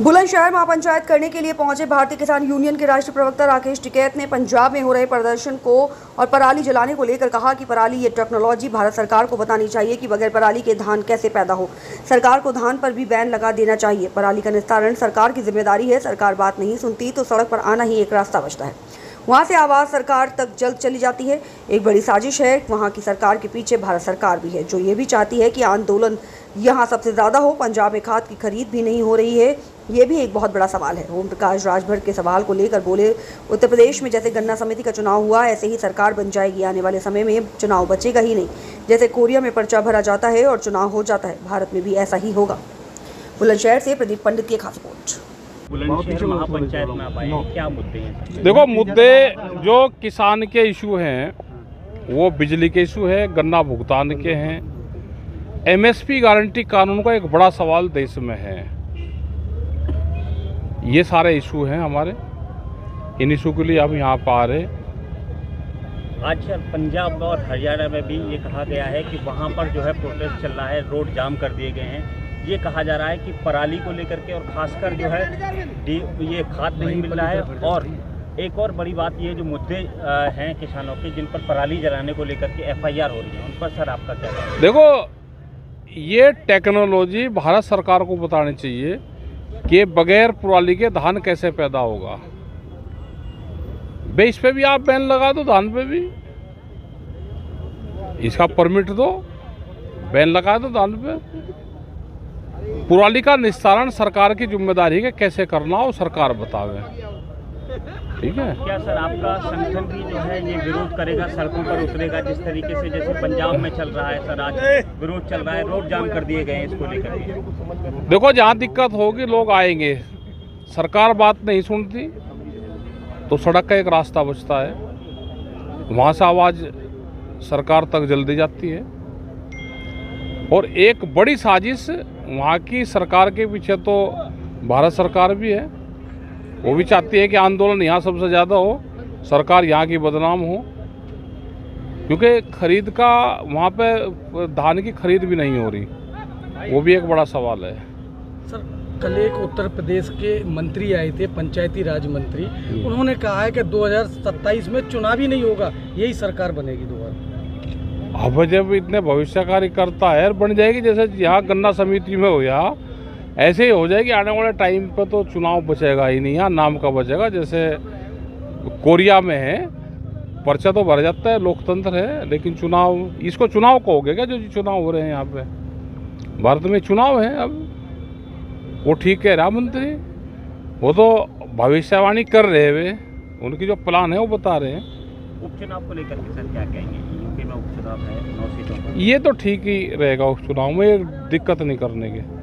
बुलंदशहर महापंचायत करने के लिए पहुँचे भारतीय किसान यूनियन के राष्ट्रीय प्रवक्ता राकेश टिकैत ने पंजाब में हो रहे प्रदर्शन को और पराली जलाने को लेकर कहा कि पराली ये टेक्नोलॉजी भारत सरकार को बतानी चाहिए कि बगैर पराली के धान कैसे पैदा हो। सरकार को धान पर भी बैन लगा देना चाहिए। पराली का निस्तारण सरकार की ज़िम्मेदारी है, सरकार बात नहीं सुनती तो सड़क पर आना ही एक रास्ता बचता है। वहाँ से आवाज़ सरकार तक जल्द चली जाती है। एक बड़ी साजिश है, वहाँ की सरकार के पीछे भारत सरकार भी है। जो ये भी चाहती है कि आंदोलन यहाँ सबसे ज़्यादा हो, पंजाब में खाद की खरीद भी नहीं हो रही है। ये भी एक बहुत बड़ा सवाल है। ओम प्रकाश राजभर के सवाल को लेकर बोले उत्तर प्रदेश में जैसे गन्ना समिति का चुनाव हुआ ऐसे ही सरकार बन जाएगी। आने वाले समय में चुनाव बचेगा ही नहीं। जैसे कोरिया में पर्चा भरा जाता है और चुनाव हो जाता है भारत में भी ऐसा ही होगा। बुलंदशहर से प्रदीप पंडित की खास रिपोर्ट। महापंचायत में क्या मुद्दे हैं? देखो मुद्दे जो किसान के इशू हैं वो बिजली के इशू है गन्ना भुगतान के हैं। एमएसपी गारंटी कानून का एक बड़ा सवाल देश में है। ये सारे इशू हैं हमारे। इन इशू के लिए हम यहाँ पर आ रहे। आज पंजाब और हरियाणा में भी ये कहा गया है कि वहाँ पर जो है प्रोटेस्ट चल रहा है रोड जाम कर दिए गए हैं। ये कहा जा रहा है कि पराली को लेकर के और खासकर जो है डी- ये खाद नहीं मिल रहा है। और एक और बड़ी बात ये जो मुद्दे हैं किसानों के जिन पर पराली जलाने को लेकर के एफआईआर हो रही है उन पर सर आपका क्या देखो ये टेक्नोलॉजी भारत सरकार को बतानी चाहिए कि बगैर पुराली के धान कैसे पैदा होगा? इस पे भी आप बैन लगा दो, धान पे भी। इसका परमिट दो, बैन लगा दो धान पे। पुराली का निस्तारण सरकार की ज़िम्मेदारी है कैसे करना हो, सरकार बतावे। ठीक है। क्या सर आपका संगठन भी जो है ये विरोध करेगा सड़कों पर उतरेगा जिस तरीके से जैसे पंजाब में चल रहा है सर आज विरोध चल रहा है रोड जाम कर दिए गए हैं इसको लेकर देखो जहाँ दिक्कत होगी लोग आएँगे। सरकार बात नहीं सुनती तो सड़क का एक रास्ता बचता है। वहाँ से आवाज़ सरकार तक जल्दी जाती है। और एक बड़ी साजिश वहाँ की सरकार के पीछे तो भारत सरकार भी है। वो भी चाहती है कि आंदोलन यहाँ सबसे ज़्यादा हो सरकार यहाँ की बदनाम हो। क्योंकि खरीद का वहाँ पे धान की खरीद भी नहीं हो रही वो भी एक बड़ा सवाल है। सर कल एक उत्तर प्रदेश के मंत्री आए थे पंचायती राज मंत्री। उन्होंने कहा है कि 2027 में चुनाव ही नहीं होगा यही सरकार बनेगी दोबारा। अब जब इतने भविष्यकारी करता है बन जाएगी जैसे यहाँ गन्ना समिति में हो या ऐसे ही हो जाएगी आने वाले टाइम पर तो चुनाव बचेगा ही नहीं यहाँ नाम का बचेगा जैसे कोरिया में है पर्चा तो भर जाता है लोकतंत्र है लेकिन चुनाव इसको चुनाव कहोगे क्या जो चुनाव हो रहे हैं यहाँ पे? भारत में चुनाव है अब वो ठीक है राम मंत्री वो तो भविष्यवाणी कर रहे वे उनकी जो प्लान है वो बता रहे हैं। उपचुनाव को लेकर के सर क्या कहेंगे? यूपी में उपचुनाव है नौ सीटों पर। ये तो ठीक ही रहेगा उपचुनाव में दिक्कत नहीं करने के।